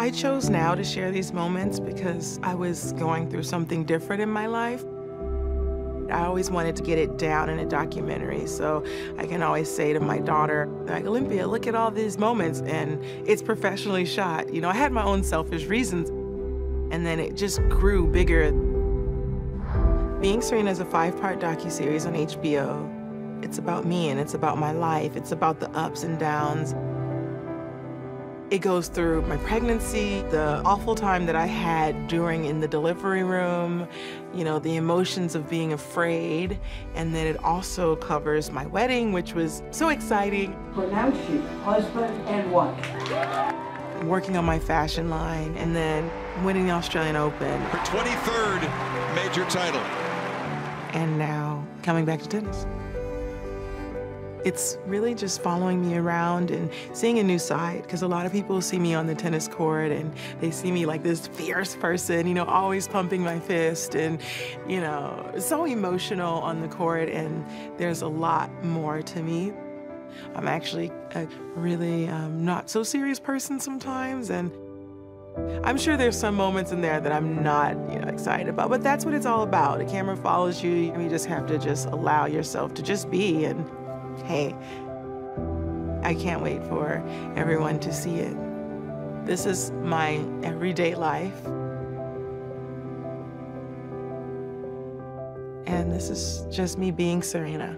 I chose now to share these moments because I was going through something different in my life. I always wanted to get it down in a documentary, so I can always say to my daughter, like, Olympia, look at all these moments, and it's professionally shot. You know, I had my own selfish reasons, and then it just grew bigger. Being Serena is a five-part docu-series on HBO. It's about me, and it's about my life. It's about the ups and downs. It goes through my pregnancy, the awful time that I had during in the delivery room, you know, the emotions of being afraid, and then it also covers my wedding, which was so exciting. Pronounce you husband and wife. Working on my fashion line, and then winning the Australian Open. Her 23rd major title. And now coming back to tennis. It's really just following me around and seeing a new side because a lot of people see me on the tennis court and they see me like this fierce person, you know, always pumping my fist and, you know, so emotional on the court and there's a lot more to me. I'm actually a really um, not so serious person sometimes and I'm sure there's some moments in there that I'm not, you know, excited about, but that's what it's all about. The camera follows you. You just have to just allow yourself to just be and hey, I can't wait for everyone to see it. This is my everyday life. And this is just me being Serena.